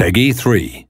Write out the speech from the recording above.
Peggy 3.